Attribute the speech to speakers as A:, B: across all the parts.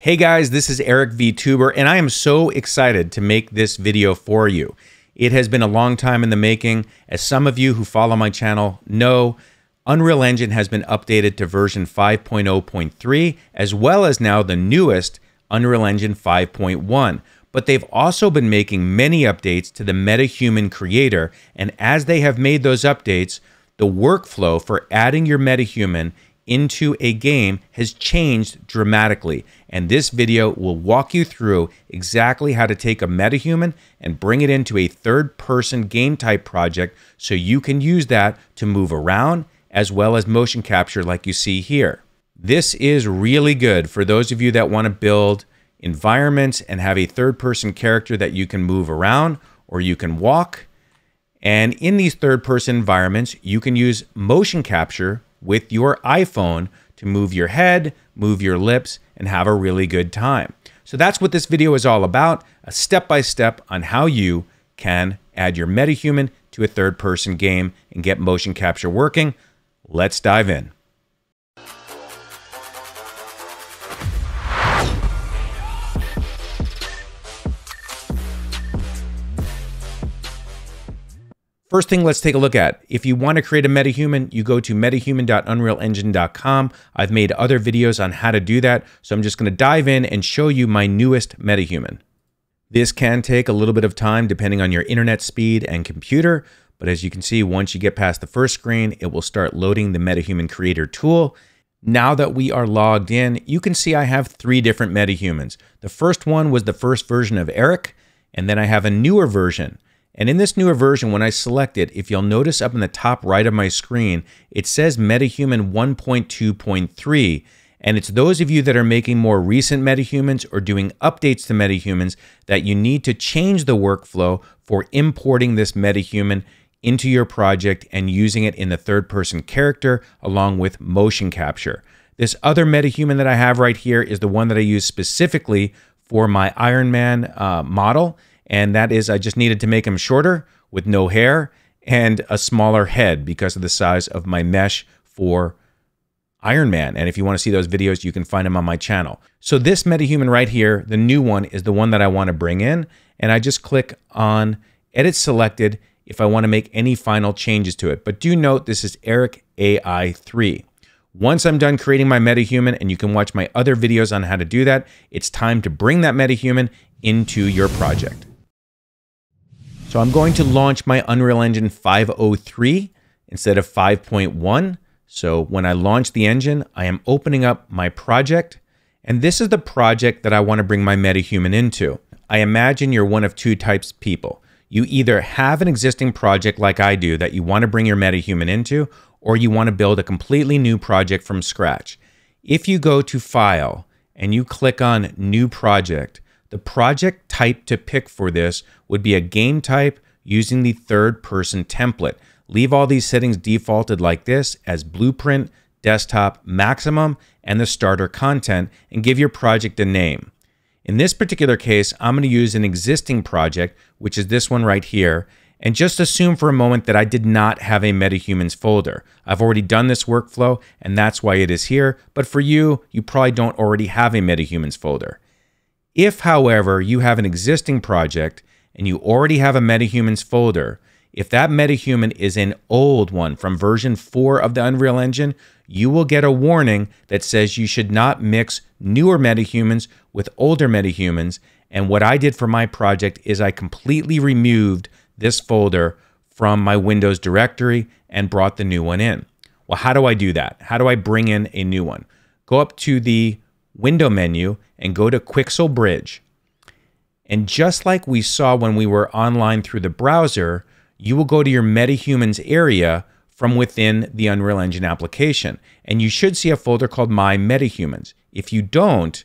A: Hey guys, this is Eric VTuber, and I am so excited to make this video for you. It has been a long time in the making. As some of you who follow my channel know, Unreal Engine has been updated to version 5.0.3, as well as now the newest Unreal Engine 5.1. But they've also been making many updates to the MetaHuman creator, and as they have made those updates, the workflow for adding your MetaHuman into a game has changed dramatically. And this video will walk you through exactly how to take a metahuman and bring it into a third person game type project so you can use that to move around as well as motion capture like you see here. This is really good for those of you that want to build environments and have a third person character that you can move around or you can walk. And in these third person environments, you can use motion capture with your iPhone to move your head, move your lips, and have a really good time. So that's what this video is all about, a step-by-step -step on how you can add your MetaHuman to a third-person game and get motion capture working. Let's dive in. First thing, let's take a look at. If you want to create a metahuman, you go to metahuman.unrealengine.com. I've made other videos on how to do that, so I'm just going to dive in and show you my newest metahuman. This can take a little bit of time depending on your internet speed and computer, but as you can see, once you get past the first screen, it will start loading the MetaHuman Creator tool. Now that we are logged in, you can see I have three different metahumans. The first one was the first version of Eric, and then I have a newer version. And in this newer version, when I select it, if you'll notice up in the top right of my screen, it says MetaHuman 1.2.3. And it's those of you that are making more recent metahumans or doing updates to metahumans that you need to change the workflow for importing this metahuman into your project and using it in the third person character along with motion capture. This other metahuman that I have right here is the one that I use specifically for my Iron Man uh, model and that is I just needed to make him shorter with no hair and a smaller head because of the size of my mesh for Iron Man. And if you want to see those videos, you can find them on my channel. So this metahuman right here, the new one, is the one that I want to bring in. And I just click on Edit Selected if I want to make any final changes to it. But do note this is Eric AI3. Once I'm done creating my metahuman, and you can watch my other videos on how to do that, it's time to bring that metahuman into your project. So I'm going to launch my Unreal Engine 503 instead of 5.1. So when I launch the engine, I am opening up my project. And this is the project that I want to bring my MetaHuman into. I imagine you're one of two types of people. You either have an existing project like I do that you want to bring your MetaHuman into, or you want to build a completely new project from scratch. If you go to File and you click on New Project, the project type to pick for this would be a game type using the third person template. Leave all these settings defaulted like this as blueprint, desktop, maximum, and the starter content, and give your project a name. In this particular case, I'm going to use an existing project, which is this one right here, and just assume for a moment that I did not have a MetaHumans folder. I've already done this workflow, and that's why it is here, but for you, you probably don't already have a MetaHumans folder. If, however, you have an existing project and you already have a MetaHumans folder, if that MetaHuman is an old one from version 4 of the Unreal Engine, you will get a warning that says you should not mix newer MetaHumans with older MetaHumans. And what I did for my project is I completely removed this folder from my Windows directory and brought the new one in. Well, how do I do that? How do I bring in a new one? Go up to the window menu and go to Quixel Bridge. And just like we saw when we were online through the browser, you will go to your MetaHumans area from within the Unreal Engine application. And you should see a folder called My MetaHumans. If you don't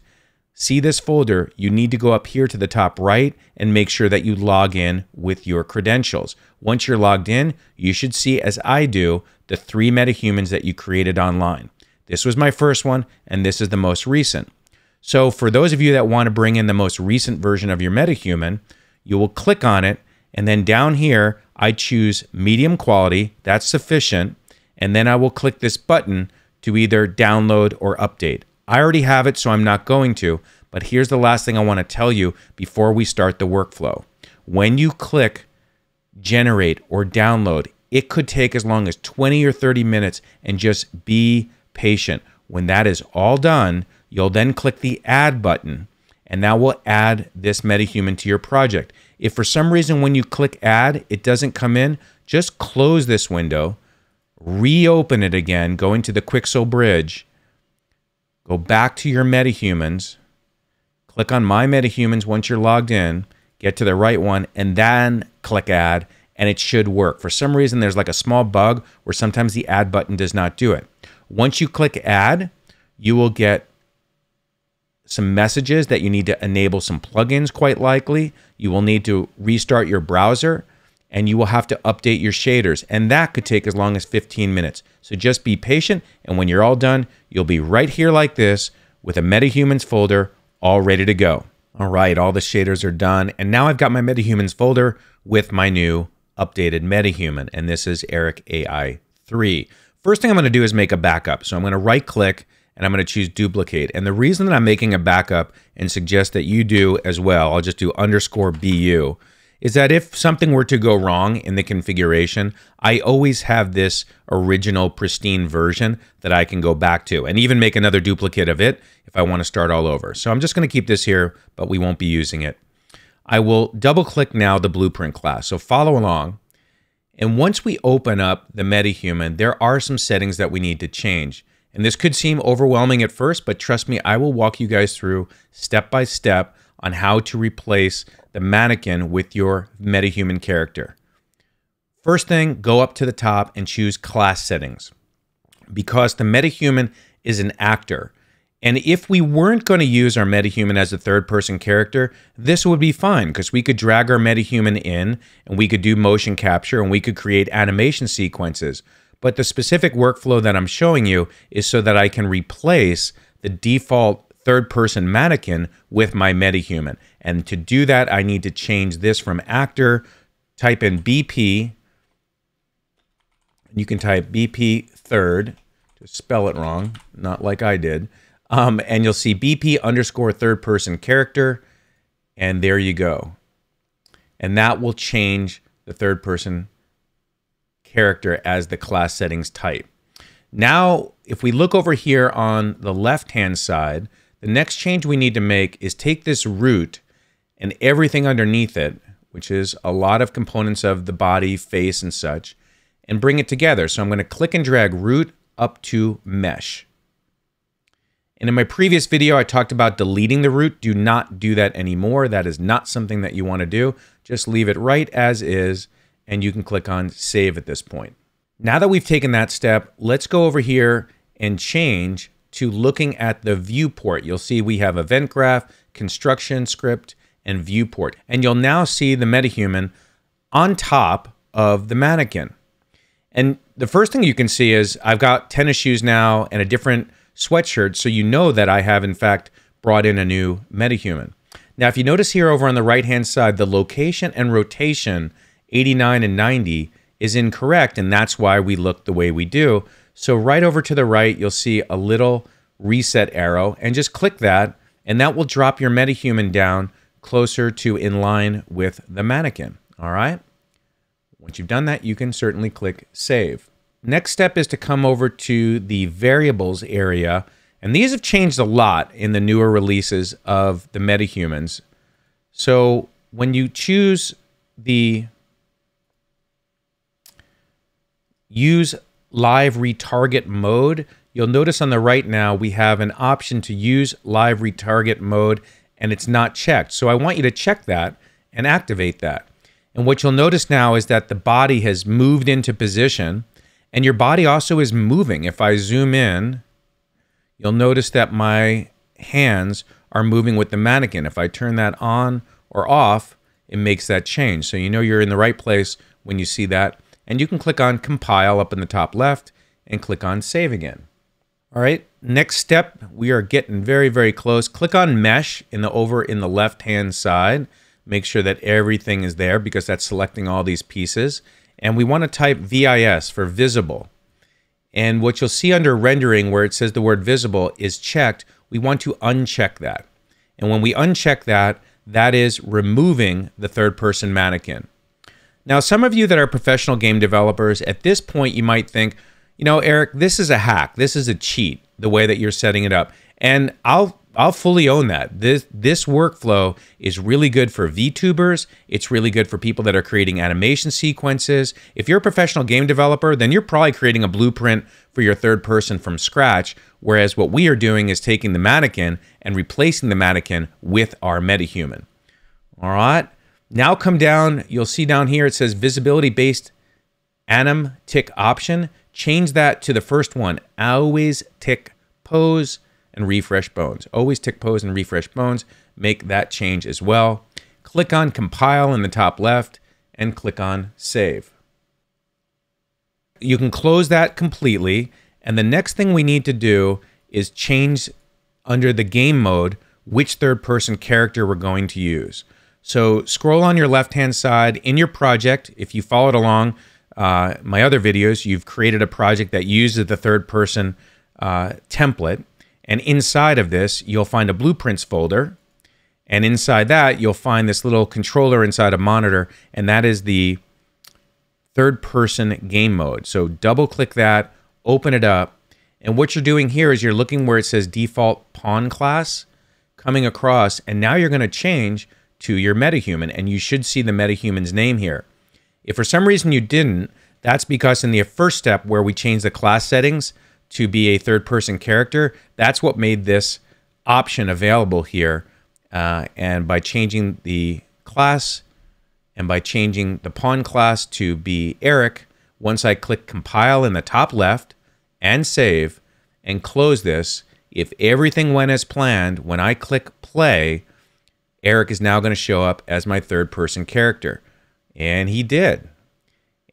A: see this folder, you need to go up here to the top right and make sure that you log in with your credentials. Once you're logged in, you should see, as I do, the three MetaHumans that you created online. This was my first one, and this is the most recent. So for those of you that want to bring in the most recent version of your MetaHuman, you will click on it, and then down here, I choose medium quality, that's sufficient, and then I will click this button to either download or update. I already have it, so I'm not going to, But here's the last thing I want to tell you before we start the workflow. When you click generate or download, it could take as long as 20 or 30 minutes and just be patient. When that is all done, you'll then click the add button and that will add this MetaHuman to your project. If for some reason when you click add, it doesn't come in, just close this window, reopen it again, go into the Quixel bridge, go back to your MetaHumans, click on My MetaHumans once you're logged in, get to the right one, and then click add, and it should work. For some reason, there's like a small bug where sometimes the add button does not do it. Once you click add, you will get some messages that you need to enable some plugins, quite likely. You will need to restart your browser and you will have to update your shaders. And that could take as long as 15 minutes. So just be patient. And when you're all done, you'll be right here like this with a MetaHumans folder all ready to go. All right, all the shaders are done. And now I've got my MetaHumans folder with my new updated MetaHuman. And this is Eric AI 3. First thing I'm going to do is make a backup. So I'm going to right click and I'm going to choose duplicate. And the reason that I'm making a backup and suggest that you do as well, I'll just do underscore BU, is that if something were to go wrong in the configuration, I always have this original pristine version that I can go back to and even make another duplicate of it if I want to start all over. So I'm just going to keep this here, but we won't be using it. I will double click now the blueprint class. So follow along. And once we open up the MetaHuman, there are some settings that we need to change. And this could seem overwhelming at first, but trust me, I will walk you guys through step by step on how to replace the mannequin with your metahuman character. First thing, go up to the top and choose class settings because the metahuman is an actor. And if we weren't going to use our metahuman as a third person character, this would be fine because we could drag our metahuman in and we could do motion capture and we could create animation sequences. But the specific workflow that I'm showing you is so that I can replace the default third person mannequin with my metahuman. And to do that, I need to change this from actor, type in BP. You can type BP third, to spell it wrong, not like I did. Um, and you'll see BP underscore third person character. And there you go. And that will change the third person character as the class settings type. Now, if we look over here on the left-hand side, the next change we need to make is take this root and everything underneath it, which is a lot of components of the body, face, and such, and bring it together. So I'm going to click and drag root up to mesh. And in my previous video, I talked about deleting the root. Do not do that anymore. That is not something that you want to do. Just leave it right as is and you can click on save at this point. Now that we've taken that step, let's go over here and change to looking at the viewport. You'll see we have event graph, construction script, and viewport. And you'll now see the metahuman on top of the mannequin. And the first thing you can see is I've got tennis shoes now and a different sweatshirt, so you know that I have in fact brought in a new metahuman. Now, if you notice here over on the right-hand side, the location and rotation 89 and 90 is incorrect, and that's why we look the way we do. So right over to the right, you'll see a little reset arrow, and just click that, and that will drop your metahuman down closer to in line with the mannequin. All right? Once you've done that, you can certainly click Save. Next step is to come over to the variables area, and these have changed a lot in the newer releases of the metahumans. So when you choose the use live retarget mode, you'll notice on the right now we have an option to use live retarget mode and it's not checked. So I want you to check that and activate that. And what you'll notice now is that the body has moved into position and your body also is moving. If I zoom in, you'll notice that my hands are moving with the mannequin. If I turn that on or off, it makes that change. So you know you're in the right place when you see that and you can click on compile up in the top left and click on save again. All right, next step, we are getting very, very close. Click on mesh in the over in the left hand side. Make sure that everything is there because that's selecting all these pieces. And we want to type VIS for visible. And what you'll see under rendering where it says the word visible is checked. We want to uncheck that. And when we uncheck that, that is removing the third person mannequin. Now, some of you that are professional game developers, at this point, you might think, you know, Eric, this is a hack. This is a cheat, the way that you're setting it up. And I'll I'll fully own that. This this workflow is really good for VTubers. It's really good for people that are creating animation sequences. If you're a professional game developer, then you're probably creating a blueprint for your third person from scratch. Whereas what we are doing is taking the mannequin and replacing the mannequin with our metahuman. All right. Now come down. You'll see down here it says visibility based anim tick option. Change that to the first one. Always tick pose and refresh bones. Always tick pose and refresh bones. Make that change as well. Click on compile in the top left and click on save. You can close that completely. And the next thing we need to do is change under the game mode which third person character we're going to use. So scroll on your left hand side in your project. If you followed along uh, my other videos, you've created a project that uses the third person uh, template. And inside of this, you'll find a blueprints folder. And inside that, you'll find this little controller inside a monitor, and that is the third person game mode. So double click that, open it up. And what you're doing here is you're looking where it says default pawn class coming across, and now you're going to change to your metahuman, and you should see the metahuman's name here. If for some reason you didn't, that's because in the first step where we change the class settings, to be a third person character. That's what made this option available here. Uh, and by changing the class and by changing the pawn class to be Eric, once I click compile in the top left and save and close this, if everything went as planned, when I click play, Eric is now going to show up as my third person character. And he did.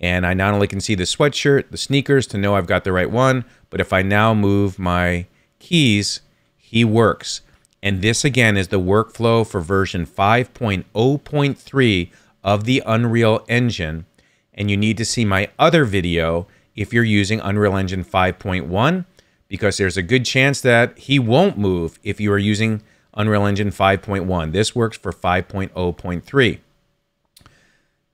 A: And I not only can see the sweatshirt, the sneakers to know I've got the right one, but if I now move my keys, he works. And this again is the workflow for version 5.0.3 of the Unreal Engine. And you need to see my other video if you're using Unreal Engine 5.1, because there's a good chance that he won't move if you are using Unreal Engine 5.1. This works for 5.0.3.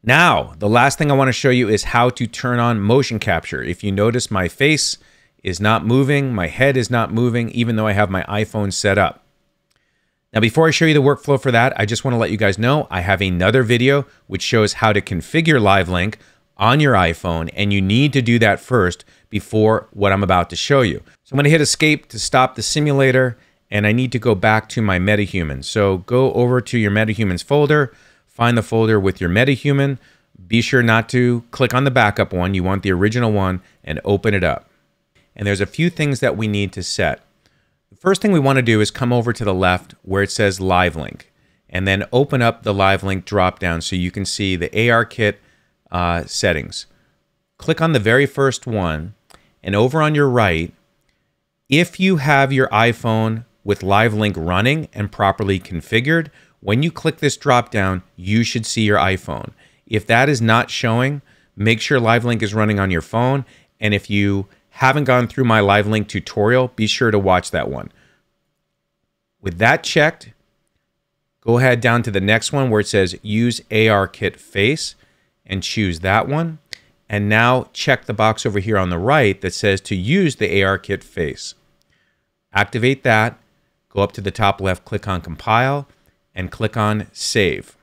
A: Now, the last thing I want to show you is how to turn on motion capture. If you notice my face is not moving, my head is not moving, even though I have my iPhone set up. Now, before I show you the workflow for that, I just want to let you guys know I have another video which shows how to configure LiveLink on your iPhone, and you need to do that first before what I'm about to show you. So I'm going to hit escape to stop the simulator, and I need to go back to my MetaHuman. So go over to your MetaHumans folder, find the folder with your MetaHuman. Be sure not to click on the backup one. You want the original one and open it up. And there's a few things that we need to set. The first thing we want to do is come over to the left where it says Live Link and then open up the Live Link drop down so you can see the ARKit uh, settings. Click on the very first one and over on your right, if you have your iPhone with Live Link running and properly configured, when you click this drop down, you should see your iPhone. If that is not showing, make sure Live Link is running on your phone. And if you haven't gone through my live link tutorial, be sure to watch that one. With that checked, go ahead down to the next one where it says use ARKit face and choose that one. And now check the box over here on the right that says to use the ARKit face. Activate that, go up to the top left, click on compile, and click on Save.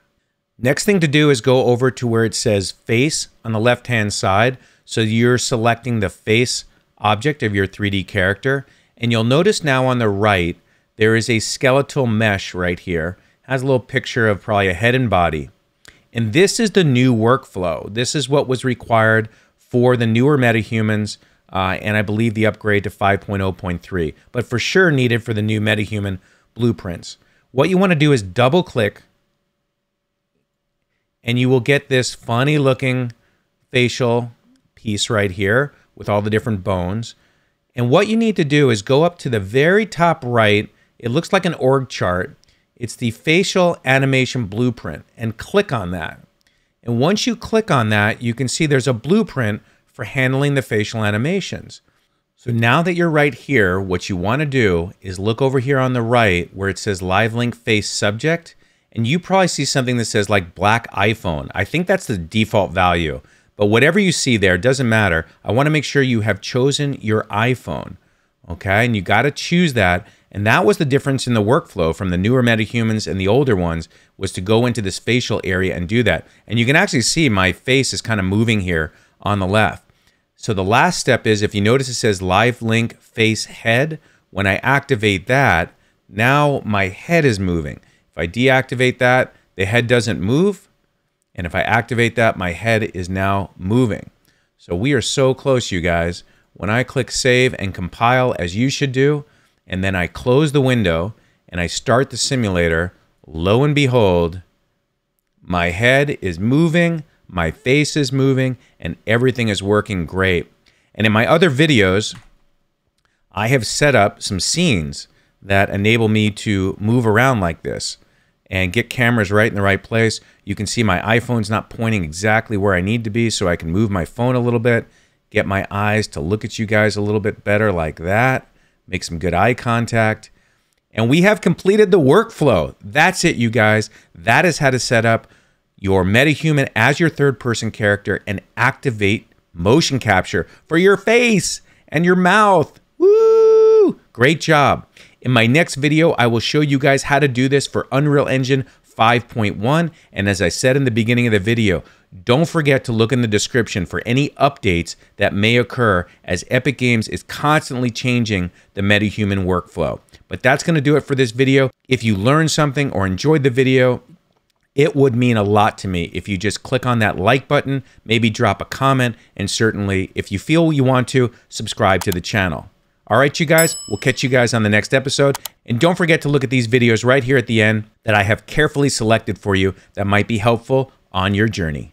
A: Next thing to do is go over to where it says Face on the left-hand side. So you're selecting the face object of your 3D character. And you'll notice now on the right, there is a skeletal mesh right here. It has a little picture of probably a head and body. And this is the new workflow. This is what was required for the newer metahumans, uh, and I believe the upgrade to 5.0.3, but for sure needed for the new metahuman blueprints. What you want to do is double click and you will get this funny looking facial piece right here with all the different bones. And what you need to do is go up to the very top right. It looks like an org chart. It's the facial animation blueprint and click on that. And once you click on that, you can see there's a blueprint for handling the facial animations. So now that you're right here, what you want to do is look over here on the right where it says Live Link Face Subject, and you probably see something that says like black iPhone. I think that's the default value. But whatever you see there, doesn't matter. I want to make sure you have chosen your iPhone. Okay, and you got to choose that. And that was the difference in the workflow from the newer metahumans and the older ones was to go into this facial area and do that. And you can actually see my face is kind of moving here on the left. So the last step is if you notice it says live link face head, when I activate that, now my head is moving. If I deactivate that, the head doesn't move. And if I activate that, my head is now moving. So we are so close, you guys. When I click save and compile as you should do, and then I close the window and I start the simulator, lo and behold, my head is moving, my face is moving, and everything is working great. And in my other videos, I have set up some scenes that enable me to move around like this and get cameras right in the right place. You can see my iPhone's not pointing exactly where I need to be, so I can move my phone a little bit, get my eyes to look at you guys a little bit better like that, make some good eye contact. And we have completed the workflow. That's it, you guys. That is how to set up your MetaHuman as your third person character and activate motion capture for your face and your mouth. Woo! Great job. In my next video, I will show you guys how to do this for Unreal Engine 5.1. And as I said in the beginning of the video, don't forget to look in the description for any updates that may occur as Epic Games is constantly changing the MetaHuman workflow. But that's going to do it for this video. If you learned something or enjoyed the video, it would mean a lot to me if you just click on that like button, maybe drop a comment, and certainly, if you feel you want to, subscribe to the channel. All right, you guys, we'll catch you guys on the next episode. And don't forget to look at these videos right here at the end that I have carefully selected for you that might be helpful on your journey.